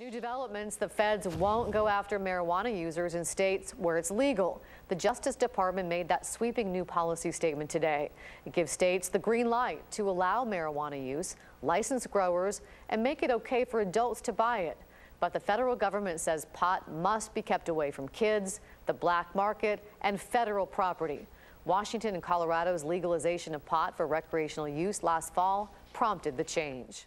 New developments, the feds won't go after marijuana users in states where it's legal. The Justice Department made that sweeping new policy statement today. It gives states the green light to allow marijuana use, license growers, and make it okay for adults to buy it. But the federal government says pot must be kept away from kids, the black market, and federal property. Washington and Colorado's legalization of pot for recreational use last fall prompted the change.